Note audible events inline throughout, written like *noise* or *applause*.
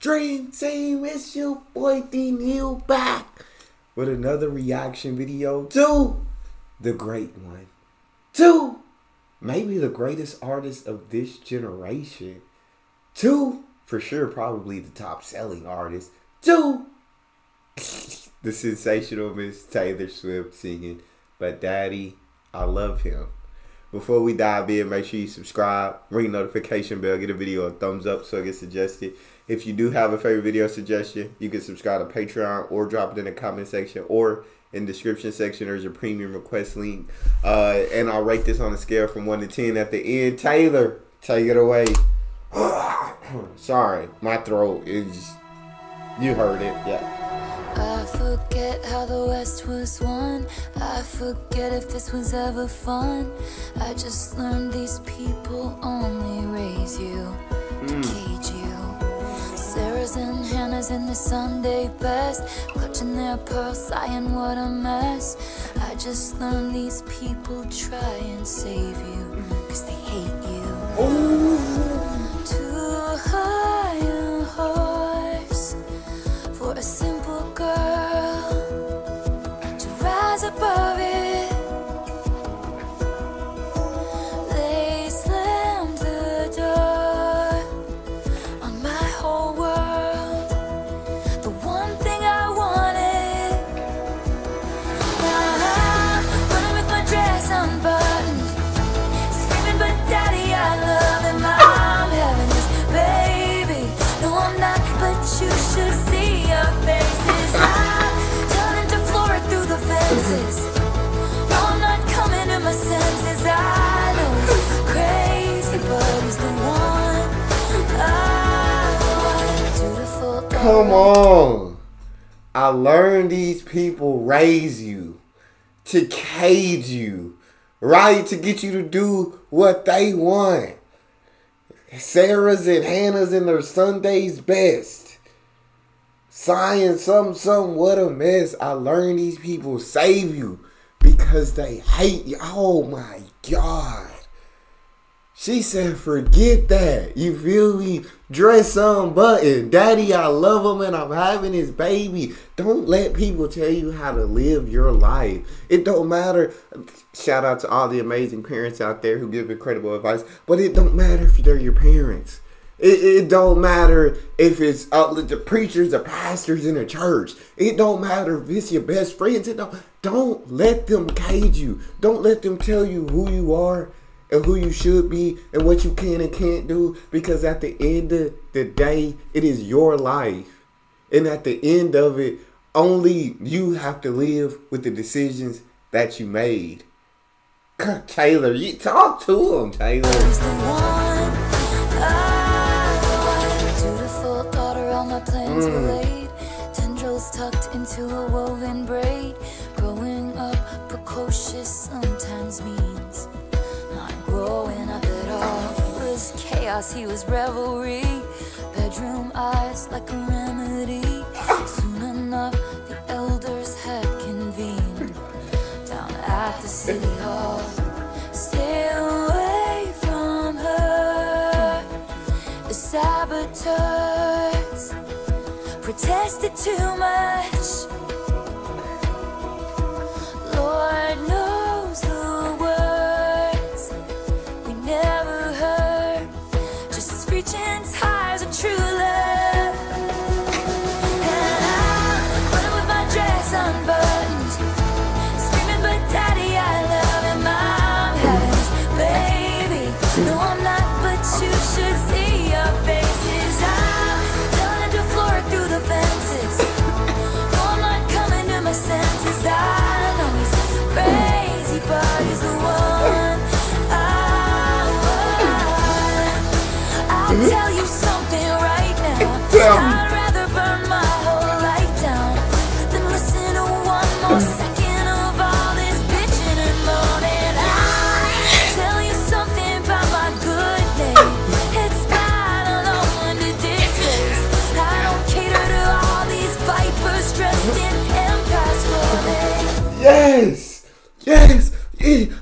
Dream Team, it's your boy Dean Hill back with another reaction video to the great one. To maybe the greatest artist of this generation. To, for sure, probably the top selling artist. To *laughs* the sensational Miss Taylor Swift singing, But Daddy, I Love Him. Before we dive in, make sure you subscribe, ring notification bell, get a video a thumbs up so it gets suggested. If you do have a favorite video suggestion, you can subscribe to Patreon or drop it in the comment section or in the description section. There's a premium request link. Uh, and I'll rate this on a scale from 1 to 10 at the end. Taylor, take it away. *coughs* Sorry, my throat is. You heard it, yeah. I forget how the West was won. I forget if this was ever fun. I just learned these people only in the Sunday best, clutching their pearls, sighing what a mess. I just learned these people try and save you, cause they hate you. To hire a Come on. I learned these people raise you to cage you, right? To get you to do what they want. Sarah's and Hannah's in their Sunday's best. Sighing some, some, what a mess. I learned these people save you because they hate you. Oh my God. She said, forget that. You feel me? Dress button. Daddy, I love him and I'm having his baby. Don't let people tell you how to live your life. It don't matter. Shout out to all the amazing parents out there who give incredible advice. But it don't matter if they're your parents. It, it don't matter if it's uh, the preachers, the pastors in the church. It don't matter if it's your best friends. It don't. Don't let them cage you. Don't let them tell you who you are and who you should be and what you can and can't do. Because at the end of the day, it is your life, and at the end of it, only you have to live with the decisions that you made. Taylor, you talk to him, Taylor. He's the one I want. Dutiful daughter, all my plans mm. were laid. Tendrils tucked into a woven braid. Growing up precocious sometimes was chaos, he was revelry. Bedroom eyes like a remedy. Soon enough, the elders had convened down at the city hall. Stay away from her. The saboteurs protested too much. Yes, yes.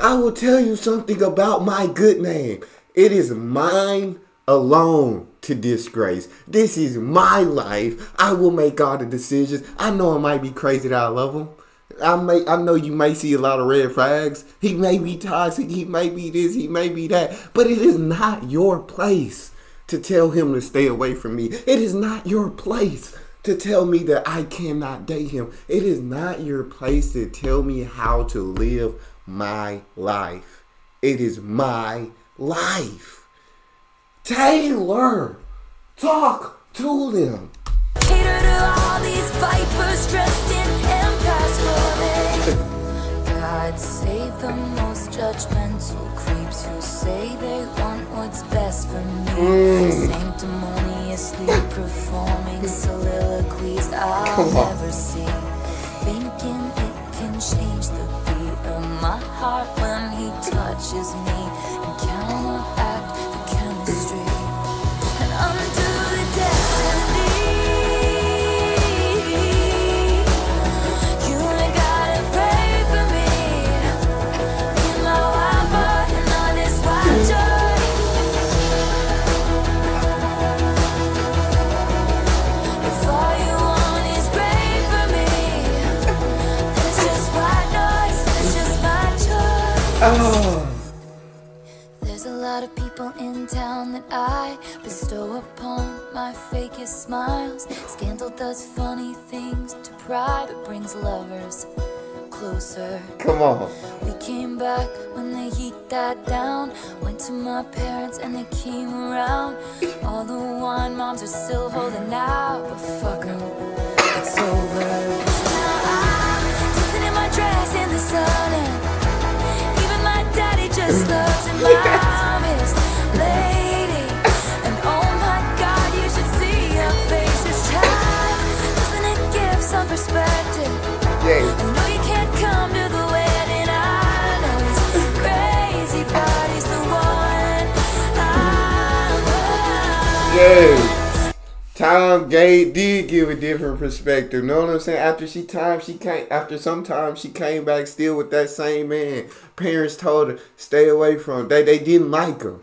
I will tell you something about my good name. It is mine alone to disgrace. This is my life. I will make all the decisions. I know it might be crazy that I love him. I may I know you may see a lot of red flags. He may be toxic, he may be this, he may be that, but it is not your place to tell him to stay away from me. It is not your place to tell me that I cannot date him. It is not your place to tell me how to live my life. It is my life. Taylor, talk to them. Cater to all these vipers dressed in empaths God save the most judgmental creeps who say they want what's best for me. Mm. Sanctimoniously performing soliloquies I'll never see. Thinking it can change the beat of my heart when he touches me and counteract There's a lot of people in town that I bestow upon my fakest smiles. Scandal does funny things to pride, but brings lovers closer. come on. We came back when the heat died down. Went to my parents and they came around. All the wine moms are still holding out, but fuck 'em, it's over. Want. Yay. Tom Gay did give a different perspective. Know what I'm saying? After she time she came after some time she came back still with that same man. Parents told her stay away from him. They they didn't like him.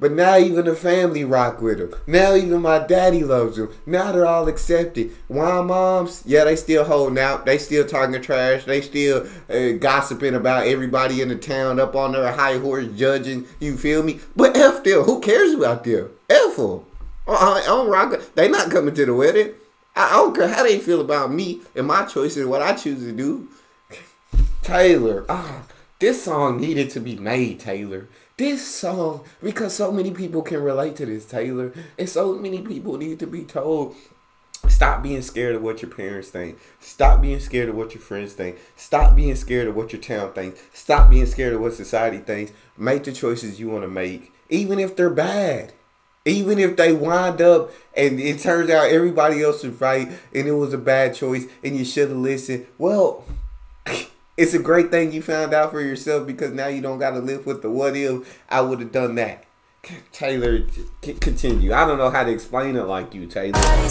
But now even the family rock with him. Now even my daddy loves him. Now they're all accepted. Why moms? Yeah, they still holding out. They still talking trash. They still uh, gossiping about everybody in the town up on their high horse judging. You feel me? But F them. Who cares about them? F them. I, I don't rock. They not coming to the wedding. I, don't care how they feel about me and my choices and what I choose to do. Taylor, ah, this song needed to be made, Taylor. This song, because so many people can relate to this, Taylor, and so many people need to be told. Stop being scared of what your parents think. Stop being scared of what your friends think. Stop being scared of what your town thinks. Stop being scared of what society thinks. Make the choices you want to make, even if they're bad. Even if they wind up and it turns out everybody else was right and it was a bad choice and you should have listened, well, it's a great thing you found out for yourself because now you don't got to live with the what if I would have done that. Taylor, c- continue. I don't know how to explain it like you, Taylor. But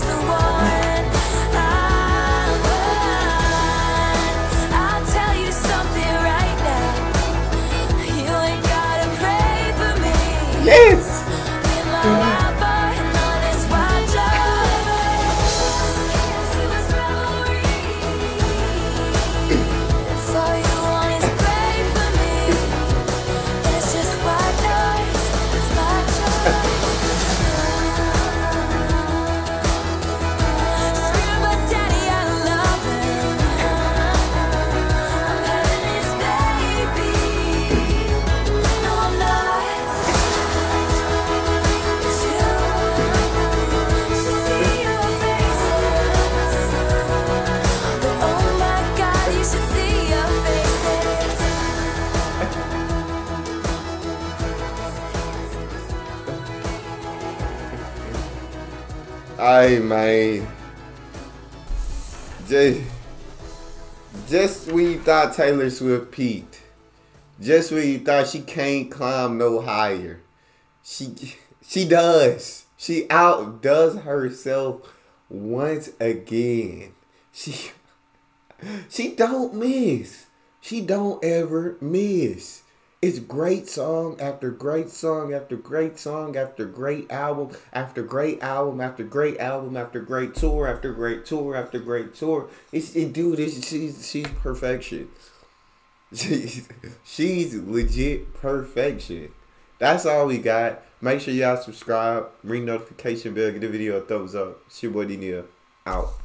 Hey man. Just, just when you thought Taylor Swift peaked, just when you thought she can't climb no higher, she she does. She outdoes herself once again. She she don't miss. She don't ever miss. It's great song after great song after great song after great album after great album after great album after great tour after great tour after great tour. It's it, dude. It's, she's she's perfection. She's *laughs* she's legit perfection. That's all we got. Make sure y'all subscribe, ring notification bell, give the video a thumbs up. It's your boy D out.